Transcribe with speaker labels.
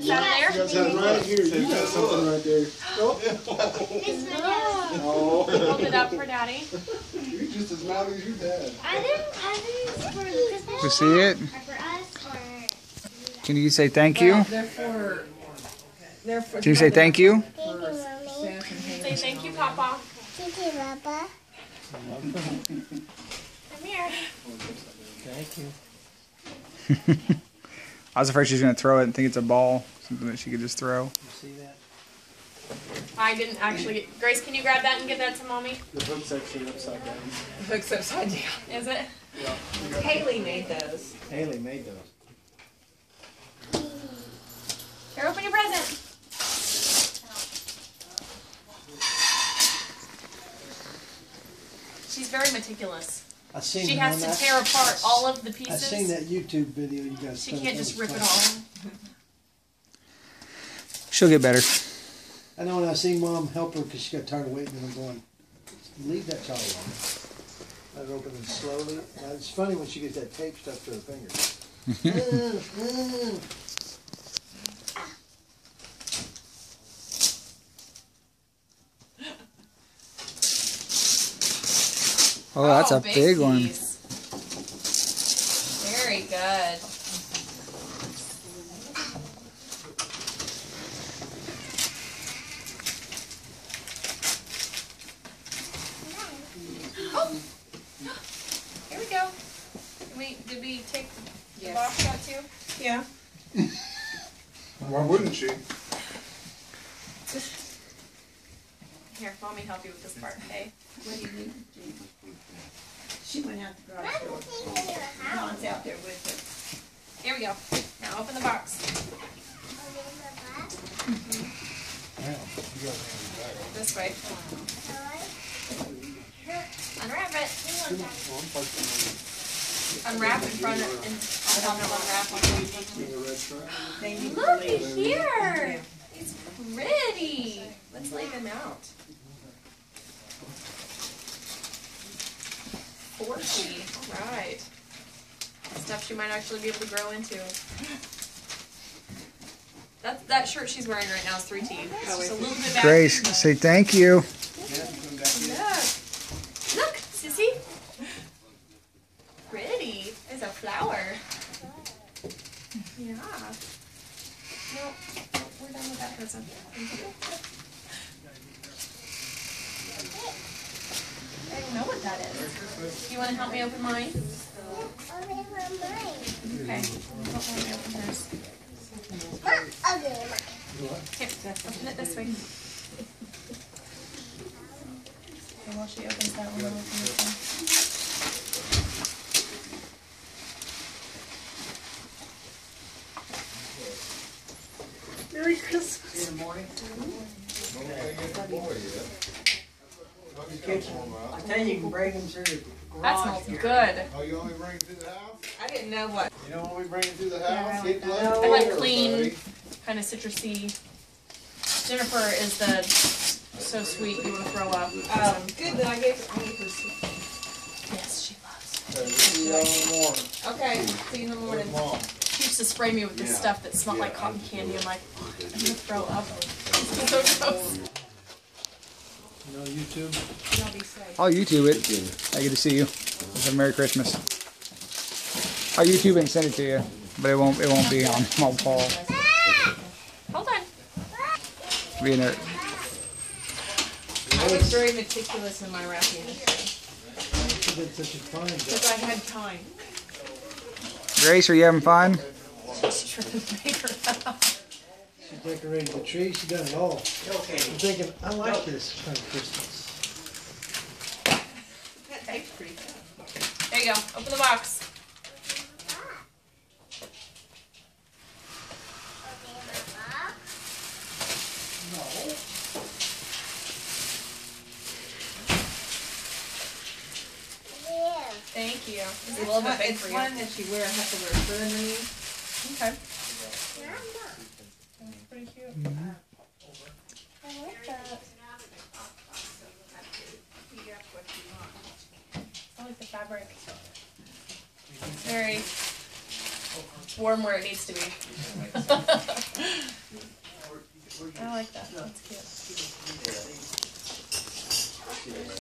Speaker 1: Is that
Speaker 2: You guys have right here. You got something right there. Oh.
Speaker 1: Hold it up for daddy.
Speaker 2: You're just as mouthy as your dad.
Speaker 3: Are there presents for Christmas?
Speaker 4: We see it.
Speaker 3: Or for us or?
Speaker 4: Can you say thank you?
Speaker 5: They're for.
Speaker 4: Can you say thank you?
Speaker 3: Thank you, mommy.
Speaker 1: Say thank you, Papa.
Speaker 3: Thank you, Papa.
Speaker 1: Come here.
Speaker 5: Thank you.
Speaker 4: I was afraid she was gonna throw it and think it's a ball, something that she could just throw.
Speaker 5: You see that?
Speaker 1: I didn't actually. Get, Grace, can you grab that and give that to mommy?
Speaker 2: The hook's actually upside down.
Speaker 5: The hook's upside down.
Speaker 1: Is it? Yeah.
Speaker 5: Haley made those.
Speaker 6: Haley made those.
Speaker 1: Here, open your present. She's very meticulous.
Speaker 6: I seen
Speaker 1: She has to
Speaker 6: that-
Speaker 1: tear apart all of the pieces.
Speaker 6: I seen that. YouTube video you guys.
Speaker 1: She can't just rip
Speaker 6: was
Speaker 1: it
Speaker 6: fun.
Speaker 1: all.
Speaker 4: She'll get better.
Speaker 6: I know when I seen mom help her because she got tired of waiting and I'm going, leave that child alone. I was opening slowly. Now, it's funny when she gets that tape stuck to her finger. Mm, mm.
Speaker 4: Oh, that's a oh, big one.
Speaker 1: Very good. Oh, here we go. Did we, did we take the
Speaker 5: Yes.
Speaker 1: box out too?
Speaker 5: Yeah.
Speaker 2: Why wouldn't she?
Speaker 1: Here, mommy help you with this part, okay?
Speaker 5: What do you need? She went out the
Speaker 3: I
Speaker 5: garage door.
Speaker 3: haven't seen you in your house.
Speaker 5: Don's out there with her.
Speaker 1: Here we go. Now open the box.
Speaker 3: Open the box.
Speaker 1: This way. Unwrap it. Unwrap in front of, and I'll help him unwrap.
Speaker 2: Being a red stripe.
Speaker 5: her. They need to
Speaker 1: Look
Speaker 5: leave.
Speaker 1: at here. It's pretty. Let's lay them out. Forty. All right. Stuff she might actually be able to grow into. That that shirt she's wearing right now is three T. It's just a little bit.
Speaker 4: Grace, say thank you.
Speaker 1: Look. Look, Sissy. Pretty. There's a flower. Yeah. No, we're done with that present. Thank you. I don't know what that is. You want to help me open mine?
Speaker 3: Open mine.
Speaker 1: Okay. Help me open hers.
Speaker 3: Open.
Speaker 1: Here, open it this way. Okay, while she opens that one, I'll open this one.
Speaker 5: Merry Christmas.
Speaker 6: In the morning. I tell you, you can break them through the garage.
Speaker 1: That smells
Speaker 6: here.
Speaker 1: good.
Speaker 2: Oh, you only bring it to the house?
Speaker 5: I didn't know what.
Speaker 2: You know when we bring it to the house? Get
Speaker 5: No.
Speaker 2: left
Speaker 1: I like clean,
Speaker 2: buddy.
Speaker 1: kind of citrusy. Jennifer is the so sweet you want to throw up.
Speaker 5: Oh,
Speaker 1: Um,
Speaker 5: good that I gave her. I gave her
Speaker 1: yes, she loves.
Speaker 2: Okay, see you in the morning.
Speaker 5: Okay, see you in the morning.
Speaker 2: mom?
Speaker 1: She used to spray me with this
Speaker 2: Yeah.
Speaker 1: stuff that smelled like cotton candy. I'm like, I'm gonna throw up. So gross.
Speaker 6: No YouTube.
Speaker 5: Y'all be safe.
Speaker 4: I'll YouTube it. I get to see you. Have a Merry Christmas. I'll YouTube it and send it to you, but it won't. It won't be on my wall.
Speaker 1: Hold on.
Speaker 4: Be in there.
Speaker 5: I was very meticulous in my wrapping
Speaker 6: It's such a fun
Speaker 5: because I had time.
Speaker 4: Grace, are you having fun?
Speaker 1: Just trying to figure it out.
Speaker 6: She decorated the tree. She done it all.
Speaker 5: Okay.
Speaker 6: I'm thinking, I like this kind of Christmas.
Speaker 5: That tape's pretty good.
Speaker 1: There you go. Open the box.
Speaker 3: Open the box. Yeah.
Speaker 1: Thank you. It's a little
Speaker 5: one,
Speaker 1: bit big
Speaker 5: it's
Speaker 1: for you.
Speaker 5: one that you wear, have to wear a hood underneath.
Speaker 1: Okay. warm where it needs to be. I like that, that's cute.